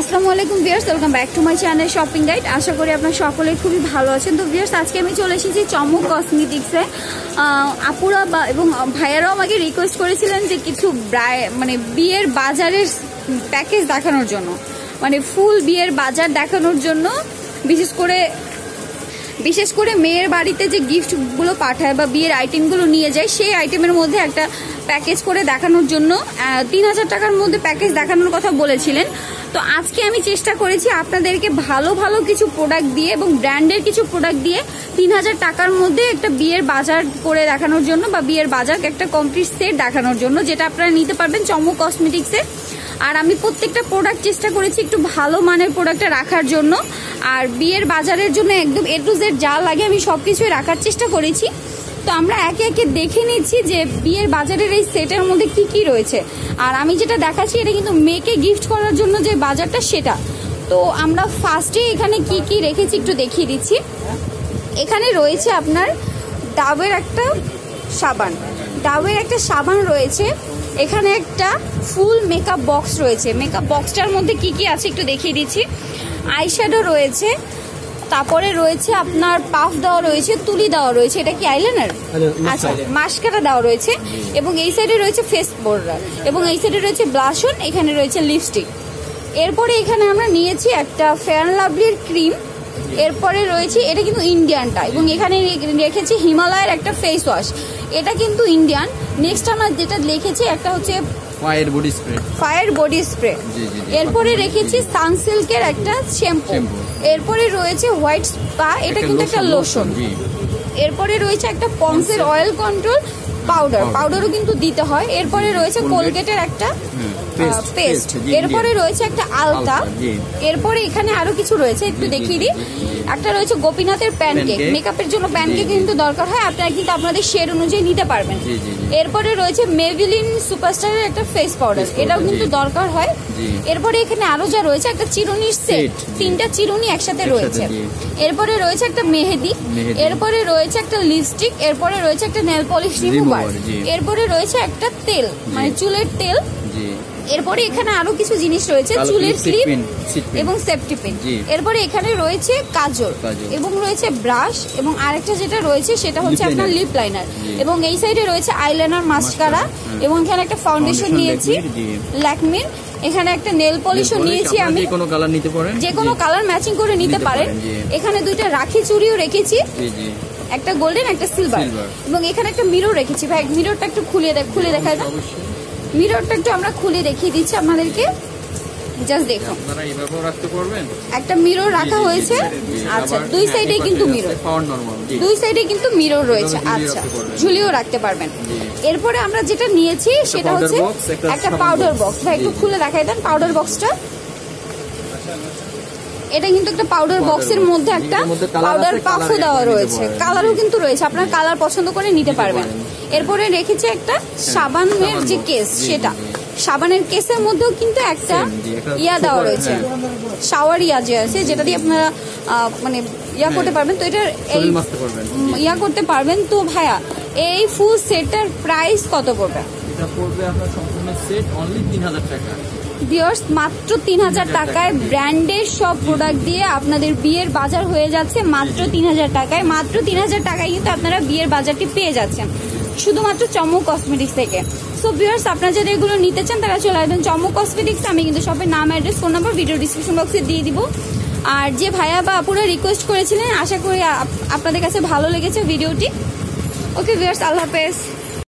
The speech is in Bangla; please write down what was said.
আসসালামু আলাইকুম viewers welcome back to my channel shopping guide. আশা করি আপনার সকলে খুবই ভালো আছেন। তো ভিয়ার্স আজকে আমি চলে এসেছি চমক কসমেটিক্সে। আপুরা বা এবং ভাইয়ারাও আমাকে রিকোয়েস্ট করেছিলেন যে কিছু মানে বিয়ের বাজারের প্যাকেজ দেখানোর জন্য। মানে ফুল বিয়ের বাজার দেখানোর জন্য, বিশেষ করে বিশেষ করে মেয়ের বাড়িতে যে গিফটগুলো পাঠায় বা বিয়ের আইটেমগুলো নিয়ে যায়, সেই আইটেমের মধ্যে একটা প্যাকেজ করে দেখানোর জন্য তিন হাজার টাকার মধ্যে প্যাকেজ দেখানোর কথা বলেছিলেন। তো আজকে আমি চেষ্টা করেছি আপনাদেরকে ভালো ভালো কিছু প্রোডাক্ট দিয়ে এবং ব্র্যান্ডের কিছু প্রোডাক্ট দিয়ে তিন হাজার টাকার মধ্যে একটা বিয়ের বাজার করে দেখানোর জন্য বা বিয়ের বাজার একটা কমপ্লিট সেট দেখানোর জন্য, যেটা আপনারা নিতে পারবেন চমক কসমেটিক্সে আর আমি প্রত্যেকটা প্রোডাক্ট চেষ্টা করেছি একটু ভালো মানের প্রোডাক্টটা রাখার জন্য। আর বিয়ের বাজারের জন্য একদম এ টু জেড যা লাগে আমি সব কিছুই রাখার চেষ্টা করেছি। তো আমরা একে একে দেখে নিচ্ছি যে বিয়ের বাজারের এই সেটের মধ্যে কি কি রয়েছে। আর আমি যেটা দেখাচ্ছি, এটা কিন্তু মেয়েকে গিফট করার জন্য যে বাজারটা, সেটা। তো আমরা ফার্স্টে এখানে কি কি রেখেছি একটু দেখিয়ে দিচ্ছি। এখানে রয়েছে আপনার ডাবের একটা সাবান। ডাবের একটা সাবান রয়েছে। এখানে একটা ফুল মেকআপ বক্স রয়েছে। মেকআপ বক্সটার মধ্যে কি কি আছে একটু দেখিয়ে দিচ্ছি। আইশ্যাডো রয়েছে। তারপরে রয়েছে আপনার পাফ দেওয়া রয়েছে তুলি দেওয়া রয়েছে এটা কি আইলাইনার? আচ্ছা মাস্কারা দেওয়া রয়েছে এবং এই সাইডে রয়েছে ফেস বোর্ডার এবং এই সাইডে রয়েছে ব্লাশন এখানে রয়েছে লিপস্টিক এরপরে এখানে আমরা নিয়েছি একটা ফেয়ার লাভলির ক্রিম এরপরে রয়েছে এটা কিন্তু ইন্ডিয়ানটা এবং এখানে রেখেছি হিমালয়ের একটা ফেস ওয়াশ এটা কিন্তু ইন্ডিয়ান নেক্সট আমরা যেটা লিখেছি একটা হচ্ছে fire body spray fire body spray. এরপরে রেখেছি সানসিল্কের একটা শ্যাম্পু এরপরে রয়েছে হোয়াইট স্পা এটা কিন্তু একটা লোশন এরপরে রয়েছে একটা পন্সের অয়েল কন্ট্রোল পাউডার পাউডারও কিন্তু দিতে হয়। এরপরে রয়েছে কোলগেটের একটা পেস্ট এরপরে রয়েছে একটা আলতা এরপরে এখানে আরও কিছু রয়েছে একটু দেখিয়ে দিই। একটা রয়েছে গোপীনাথের প্যানকেক। মেকআপের জন্য প্যানকেক। কিন্তু দরকার হয় আপনারা কিন্তু আপনাদের শেড অনুযায়ী নিতে পারবেন। এরপরে রয়েছে মেভিলিন সুপারস্টারের একটা ফেস পাউডার এটাও কিন্তু দরকার হয়। এরপরে এখানে আরও যা রয়েছে একটা চিরুনির সেট তিনটা চিরুনি একসাথে রয়েছে। এরপরে রয়েছে একটা মেহেদি। এরপরে রয়েছে একটা লিপস্টিক এরপরে রয়েছে একটা নেল পলিশ রিমুভার এরপরে রয়েছে একটা তেল মানে চুলের তেল। এরপরে এখানে আরও কিছু জিনিস রয়েছে চুলের ক্লিপ। এবং সেফটি পিন এরপরে এখানে রয়েছে কাজল। এবং রয়েছে ব্রাশ এবং আরেকটা যেটা রয়েছে সেটা হচ্ছে আপনার লিপ লাইনার এবং এই সাইডে রয়েছে আইলাইনার মাস্কারা এবং এখানে একটা ফাউন্ডেশন নিয়েছি ল্যাকমির এখানে একটা নেল পলিশও নিয়েছি আমি। যে কোনো কালার নিতে পারেন। যে কোনো কালার ম্যাচিং করে নিতে পারেন। এখানে দুইটা রাখি চুড়িও রেখেছি। একটা গোল্ডেন একটা সিলভার এবং এখানে একটা মিরর রেখেছি। ভাই মিররটা একটু খুলে দেখ খুলে দেখা অবশ্যই। মিররটা একটু আমরা খুলে দেখিয়ে দিচ্ছি আপনাদেরকে। জাস্ট দেখো আপনারা এইভাবেও রাখতে পারবেন। একটা মিরর রাখা হয়েছে। আচ্ছা দুই সাইডে কিন্তু মিরর। পাওয়ার নরমাল জি। দুই সাইডে কিন্তু মিরর রয়েছে। আচ্ছা ঝুলিও ঝুলিয়েও রাখতে পারবেন। এরপরে আমরা যেটা নিয়েছি সেটা হচ্ছে একটা পাউডার বক্স ভাই একটু। খুলে দেখাই দেন পাউডার বক্সটা এটা কিন্তু একটা পাউডার বক্সের মধ্যে একটা পাউডার পাফও দেওয়া রয়েছে। কালারও কিন্তু রয়েছে। আপনার কালার পছন্দ করে নিতে পারবেন। এরপরে রেখেছি একটা সাবানের যে কেস সেটা। সাবানের কেসের মধ্যেও কিন্তু একটা ইয়া দেওয়া রয়েছে। হ্যাঁ। শাওয়ার ইয়া যে আছে যেটা দিয়ে আপনারা মানে ইয়া করতে হ্যাঁ। পারবেন। তো এটার এই ইয়া করতে পারবেন। তো ভাইয়া এই ফুল সেটটার প্রাইস কত পড়বে? এটা পড়বে আপনার সম্পূর্ণ সেট অনলি তিন হাজার টাকা। ভিওর্স মাত্র তিন হাজার টাকায় ব্র্যান্ডের সব প্রোডাক্ট দিয়ে আপনাদের বিয়ের বাজার হয়ে যাচ্ছে মাত্র তিন হাজার টাকায়। মাত্র তিন হাজার টাকায় কিন্তু আপনারা বিয়ের বাজারটি পেয়ে যাচ্ছেন। শুধুমাত্র চমক কসমেটিক্স থেকে। সো ভিউয়ার্স আপনারা যারা এগুলো নিতে চান, তারা চলে আসবেন চমক কসমেটিক্স আমি কিন্তু সবের নাম address phone number video description বক্সে দিয়ে দিব। আর যে ভাইয়া বা আপুরা রিকোয়েস্ট করেছিলেন, আশা করি আপ- আপনাদের কাছে ভালো লেগেছে ভিডিওটি ওকে ভিউয়ার্স আল্লাহ হাফেজ।